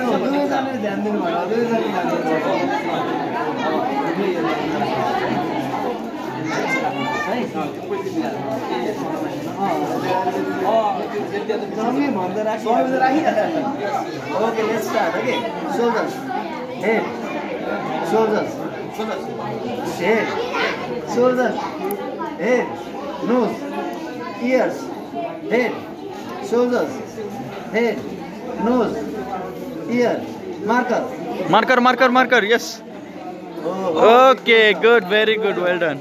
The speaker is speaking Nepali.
दुवैजनाले ध्यान दिनु ध्यान सँगै भन्दा okay let's start head head shoulders head nose, ear, marker. Marker, marker, marker. Yes. Oh, Okay, good. Very good. Well done.